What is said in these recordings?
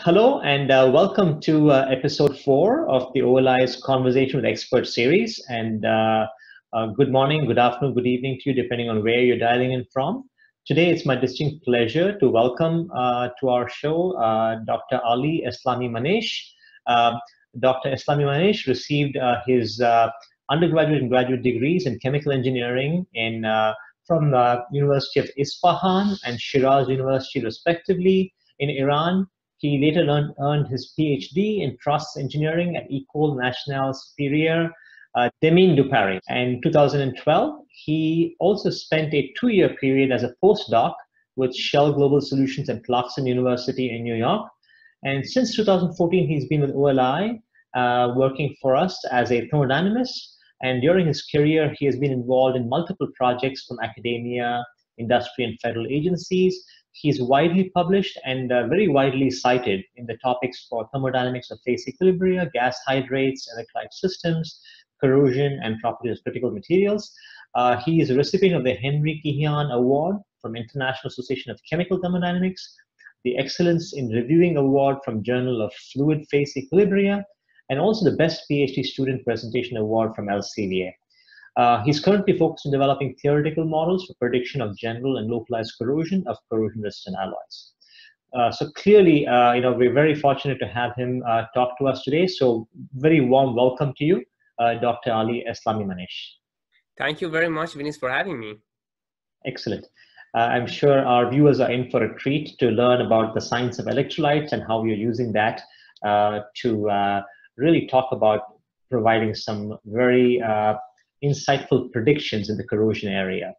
Hello, and uh, welcome to uh, episode four of the OLI's Conversation with Experts series. And uh, uh, good morning, good afternoon, good evening to you, depending on where you're dialing in from. Today, it's my distinct pleasure to welcome uh, to our show uh, Dr. Ali Eslami Manesh. Dr. Eslami Manesh received his undergraduate and graduate degrees in chemical engineering in from the University of Isfahan and Shiraz University, respectively, in Iran he later learned, earned his PhD in process engineering at École Nationale Supérieure uh, Mines de Paris. And in 2012, he also spent a two-year period as a postdoc with Shell Global Solutions at Clarkson University in New York. And since 2014, he's been with OLI, uh, working for us as a thermodynamist. And during his career, he has been involved in multiple projects from academia, industry, and federal agencies. He's widely published and uh, very widely cited in the topics for thermodynamics of phase equilibria, gas hydrates, electrolyte systems, corrosion, and properties of critical materials. Uh, he is a recipient of the Henry Kehiaian Award from International Association of Chemical Thermodynamics, the Excellence in Reviewing Award from Journal of Fluid Phase Equilibria, and also the Best PhD Student Presentation Award from Elsevier. Uh, he's currently focused on developing theoretical models for prediction of general and localized corrosion of corrosion-resistant alloys. Uh, so clearly, uh, you know, we're very fortunate to have him uh, talk to us today. So very warm welcome to you, uh, Dr. Ali Eslami Manesh. Thank you very much, Vinis, for having me. Excellent. Uh, I'm sure our viewers are in for a treat to learn about the science of electrolytes and how you're using that to really talk about providing some very insightful predictions in the corrosion area.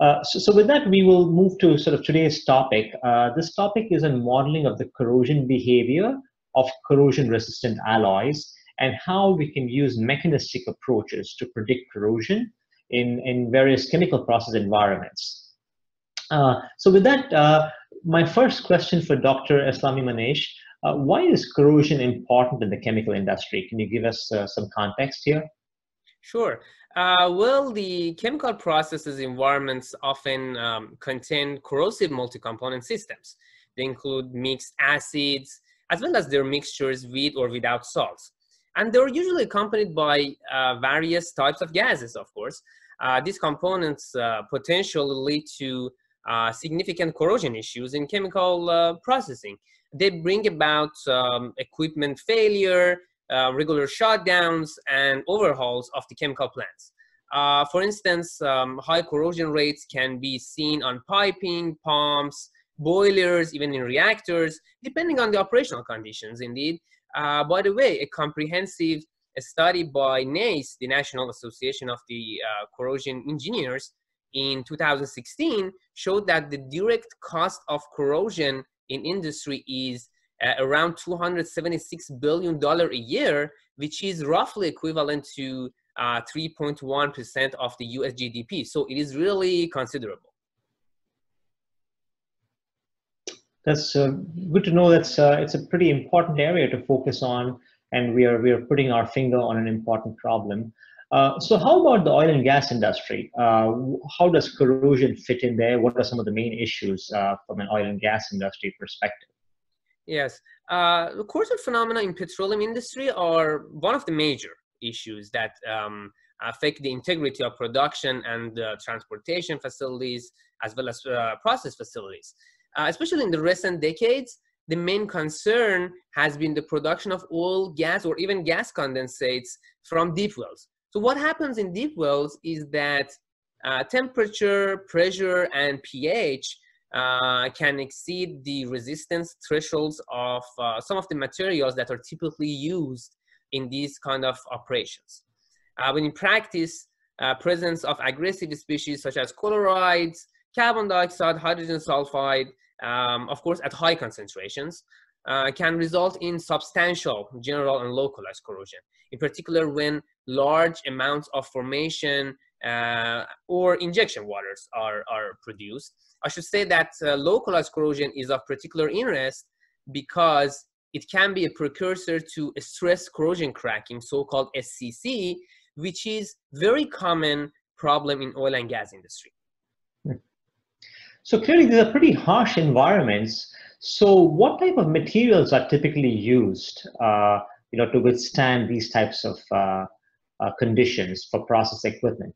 Uh, so, so, with that, we will move to sort of today's topic. Uh, this topic is on modeling of the corrosion behavior of corrosion-resistant alloys and how we can use mechanistic approaches to predict corrosion in, in various chemical process environments. Uh, so with that, uh, my first question for Dr. Eslami Manesh, uh, why is corrosion important in the chemical industry? Can you give us uh, some context here? Sure. Uh, well, the chemical processes environments often um, contain corrosive multi-component systems. They include mixed acids, as well as their mixtures with or without salts. And they're usually accompanied by uh, various types of gases, of course. Uh, these components uh, potentially lead to uh, significant corrosion issues in chemical uh, processing. They bring about um, equipment failure, uh, regular shutdowns and overhauls of the chemical plants. Uh, for instance, um, high corrosion rates can be seen on piping, pumps, boilers, even in reactors, depending on the operational conditions, indeed. Uh, by the way, a comprehensive study by NACE, the National Association of the uh, Corrosion Engineers, in 2016 showed that the direct cost of corrosion in industry is uh, around 276 billion dollar a year, which is roughly equivalent to 3.1% uh, of the US GDP. So it is really considerable. That's uh, good to know. That's uh, it's a pretty important area to focus on, and we are we are putting our finger on an important problem. Uh, so how about the oil and gas industry? Uh, how does corrosion fit in there? What are some of the main issues from an oil and gas industry perspective? Yes, uh, the corrosion phenomena in petroleum industry are one of the major issues that um, affect the integrity of production and uh, transportation facilities as well as uh, process facilities. Uh, especially in the recent decades, the main concern has been the production of oil, gas, or even gas condensates from deep wells. So what happens in deep wells is that uh, temperature, pressure, and pH uh, can exceed the resistance thresholds of uh, some of the materials that are typically used in these kind of operations. Uh, but in practice, uh, presence of aggressive species such as chlorides, carbon dioxide, hydrogen sulfide, um, of course at high concentrations, uh, can result in substantial general and localized corrosion. In particular, when large amounts of formation uh, or injection waters are, are produced. I should say that uh, localized corrosion is of particular interest because it can be a precursor to stress corrosion cracking, so-called SCC, which is very common problem in oil and gas industry. So clearly these are pretty harsh environments. So, what type of materials are typically used, uh, you know, to withstand these types of uh, uh, conditions for process equipment?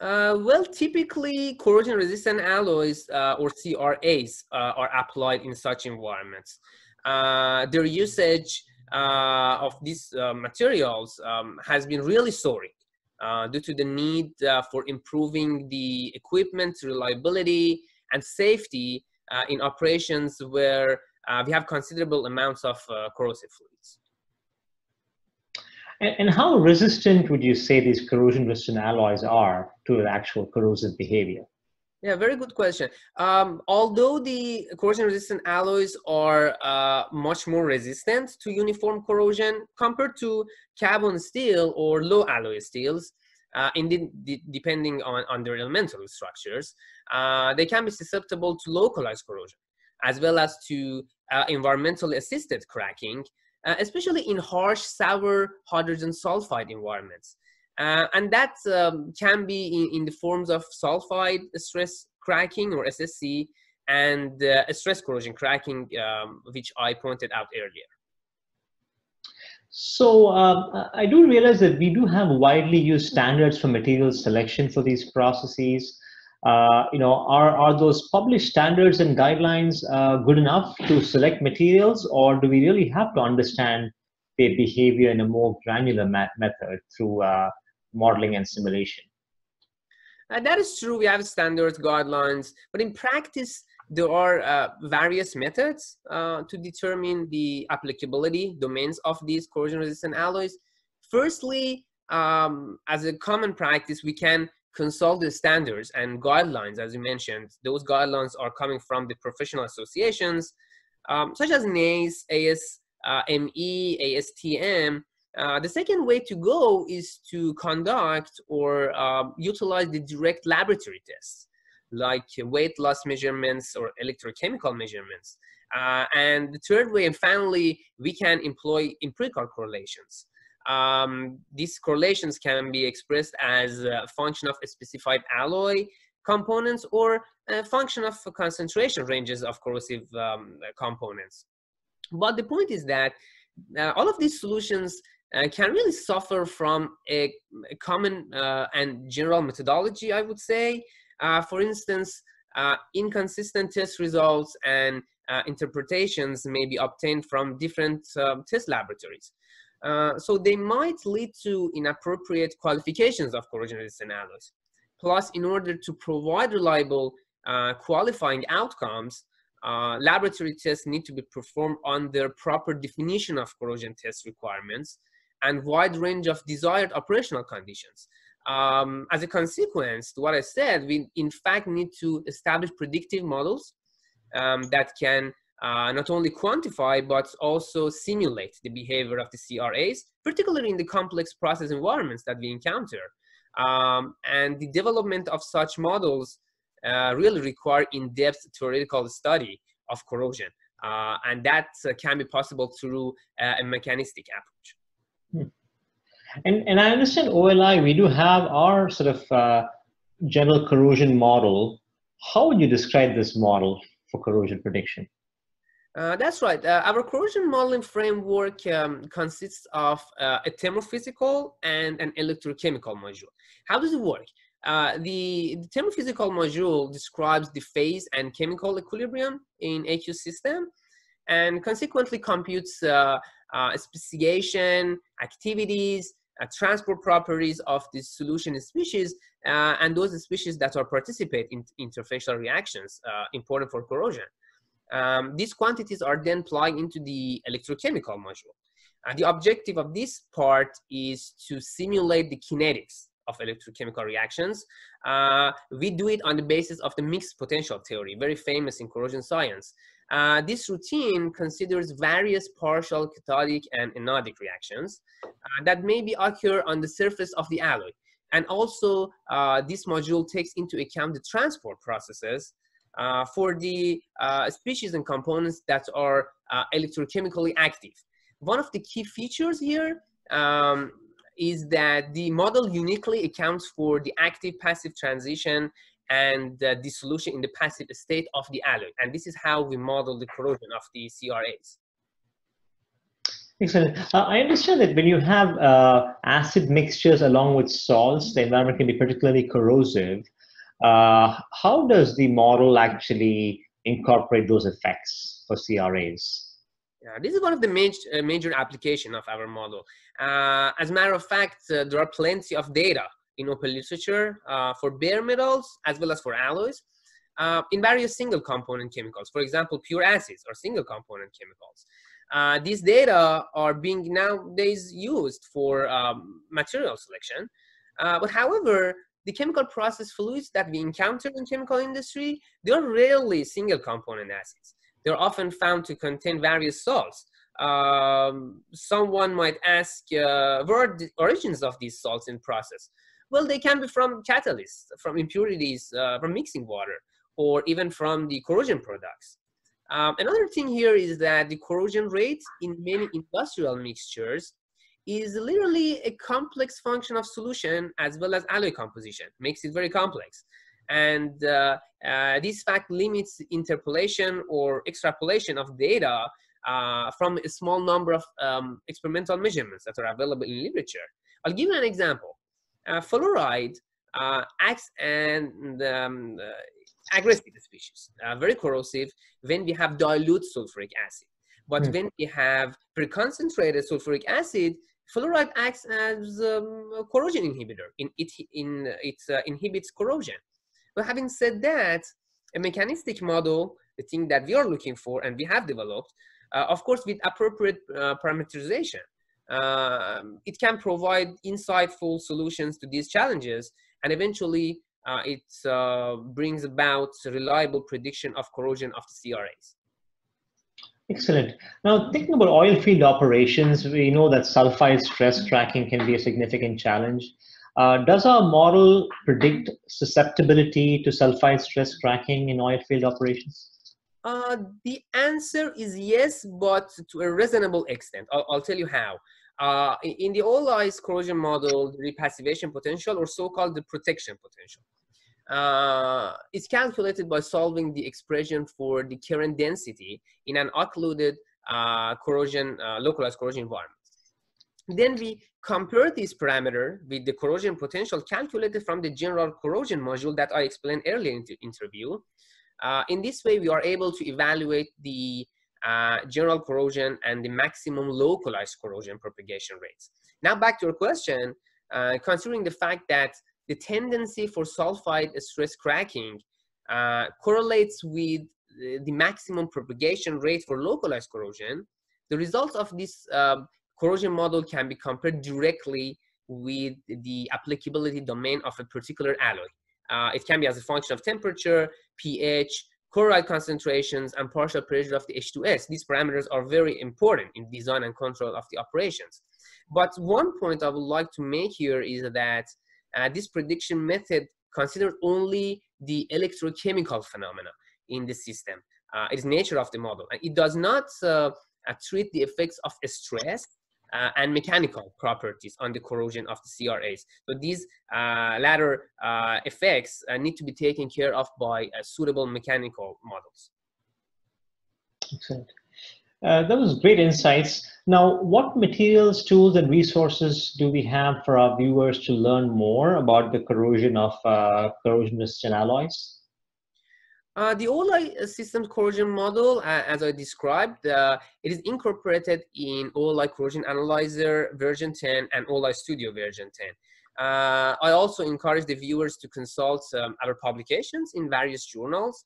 Uh, well, typically corrosion-resistant alloys uh, or CRAs uh, are applied in such environments. their usage of these materials um, has been really soaring. Uh, due to the need uh, for improving the equipment reliability and safety uh, in operations where we have considerable amounts of corrosive fluids. And, and, how resistant would you say these corrosion resistant alloys are to actual corrosive behavior? Yeah, very good question. Um, although the corrosion resistant alloys are uh, much more resistant to uniform corrosion compared to carbon steel or low alloy steels, uh, indeed, depending on, on their elemental structures, uh, they can be susceptible to localized corrosion as well as to uh, environmentally assisted cracking, uh, especially in harsh, sour hydrogen sulfide environments. Uh, and that um, can be in, in, the forms of sulfide stress cracking or SSC and uh, stress corrosion cracking, um, which I pointed out earlier. So um, I do realize that we do have widely used standards for material selection for these processes. Uh, you know, are, are those published standards and guidelines uh, good enough to select materials, or do we really have to understand their behavior in a more granular method through uh, modeling and simulation. Uh, that is true. We have standards, guidelines, but in practice, there are uh, various methods uh, to determine the applicability domains of these corrosion-resistant alloys. Firstly, um, as a common practice, we can consult the standards and guidelines, as you mentioned. Those guidelines are coming from the professional associations, um, such as NACE, ASME, ASTM, uh, the second way to go is to conduct or uh, utilize the direct laboratory tests, like weight loss measurements or electrochemical measurements. Uh, and the third way, and finally, we can employ empirical correlations. Um, these correlations can be expressed as a function of a specified alloy components or a function of concentration ranges of corrosive um, components. But the point is that uh, all of these solutions uh, can really suffer from a, a common uh, and general methodology, I would say. Uh, for instance, uh, inconsistent test results and uh, interpretations may be obtained from different um, test laboratories. Uh, so they might lead to inappropriate qualifications of corrosion resistant alloys. Plus, in order to provide reliable qualifying outcomes, laboratory tests need to be performed on their proper definition of corrosion test requirements and wide range of desired operational conditions. Um, as a consequence to what I said, we in fact need to establish predictive models um, that can uh, not only quantify but also simulate the behavior of the CRAs, particularly in the complex process environments that we encounter. Um, and the development of such models uh, really require in-depth theoretical study of corrosion. Uh, and that uh, can be possible through uh, a mechanistic approach. And, and I understand OLI, we do have our sort of general corrosion model. How would you describe this model for corrosion prediction? Uh, that's right. Uh, our corrosion modeling framework um, consists of uh, a thermophysical and an electrochemical module. How does it work? Uh, the, the, thermophysical module describes the phase and chemical equilibrium in AQ system and consequently computes uh, uh, speciation, activities, transport properties of the solution species, and those species that are participate in interfacial reactions important for corrosion. Um, these quantities are then plugged into the electrochemical module. And the objective of this part is to simulate the kinetics of electrochemical reactions. Uh, we do it on the basis of the mixed potential theory, very famous in corrosion science. Uh, this routine considers various partial cathodic and anodic reactions uh, that maybe occur on the surface of the alloy. And also, uh, this module takes into account the transport processes for the uh, species and components that are uh, electrochemically active. One of the key features here um, is that the model uniquely accounts for the active-passive transition and uh, dissolution in the passive state of the alloy. And this is how we model the corrosion of the CRAs. Excellent. Uh, I understand that when you have uh, acid mixtures along with salts, the environment can be particularly corrosive. Uh, how does the model actually incorporate those effects for CRAs? Yeah, this is one of the major, uh, major application of our model. Uh, as a matter of fact, uh, there are plenty of data in open literature for bare metals as well as for alloys in various single component chemicals. For example, pure acids or single component chemicals. Uh, these data are being nowadays used for um, material selection. Uh, but however, the chemical process fluids that we encounter in chemical industry, they are rarely single component acids. They're often found to contain various salts. Um, someone might ask, uh, where are the origins of these salts in process? Well, they can be from catalysts, from impurities, uh, from mixing water, or even from the corrosion products. Um, another thing here is that the corrosion rate in many industrial mixtures is literally a complex function of solution as well as alloy composition, makes it very complex. And uh, uh, this fact limits interpolation or extrapolation of data uh, from a small number of um, experimental measurements that are available in literature. I'll give you an example. Uh, fluoride uh, acts and um, aggressive species, uh, very corrosive when we have dilute sulfuric acid. But mm. when we have pre-concentrated sulfuric acid, fluoride acts as um, a corrosion inhibitor. In, it in, it uh, inhibits corrosion. But having said that, a mechanistic model, the thing that we are looking for and we have developed, uh, of course, with appropriate uh, parameterization, um, it can provide insightful solutions to these challenges and eventually uh, it uh, brings about reliable prediction of corrosion of the CRAs. Excellent. Now, thinking about oil field operations, we know that sulfide stress cracking can be a significant challenge. Uh, does our model predict susceptibility to sulfide stress cracking in oil field operations? Uh, the answer is yes, but to a reasonable extent. I'll, I'll tell you how. Uh, in the OLI's corrosion model, the repassivation potential, or so-called the protection potential, uh, is calculated by solving the expression for the current density in an occluded uh, corrosion, uh, localized corrosion environment. Then we compare this parameter with the corrosion potential calculated from the general corrosion module that I explained earlier in the interview. Uh, in this way, we are able to evaluate the uh, general corrosion and the maximum localized corrosion propagation rates. Now back to your question, uh, considering the fact that the tendency for sulfide stress cracking uh, correlates with the maximum propagation rate for localized corrosion, the results of this uh, corrosion model can be compared directly with the applicability domain of a particular alloy. Uh, it can be as a function of temperature, pH, chloride concentrations, and partial pressure of the H2S. These parameters are very important in design and control of the operations. But one point I would like to make here is that uh, this prediction method considers only the electrochemical phenomena in the system. Uh, it is nature of the model. And it does not uh, uh treat the effects of stress uh, and mechanical properties on the corrosion of the CRAs. So these uh, latter effects need to be taken care of by suitable mechanical models. Excellent. Uh, that was great insights. Now, what materials, tools, and resources do we have for our viewers to learn more about the corrosion of uh, corrosion-resistant alloys? Uh, the OLI systems corrosion model, uh, as I described, uh, it is incorporated in OLI Corrosion Analyzer version 10 and OLI Studio version 10. Uh, I also encourage the viewers to consult um, our publications in various journals.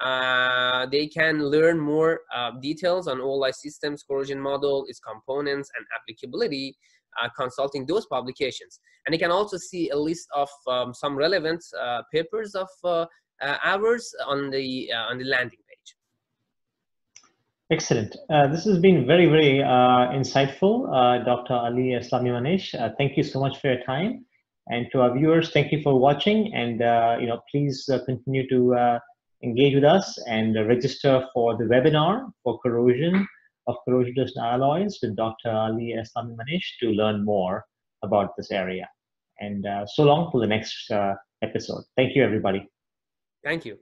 Uh, they can learn more uh, details on OLI systems, corrosion model, its components, and applicability, uh, consulting those publications. And they can also see a list of um, some relevant uh, papers of uh, ours on the, on the landing page. Excellent. this has been very, very insightful, Dr. Ali Eslami Manesh. thank you so much for your time. And to our viewers, thank you for watching. And you know, please continue to engage with us and register for the webinar for corrosion of corrosion-resistant alloys with Dr. Ali Eslami Manesh to learn more about this area. And uh, so long for the next uh, episode. Thank you, everybody. Thank you.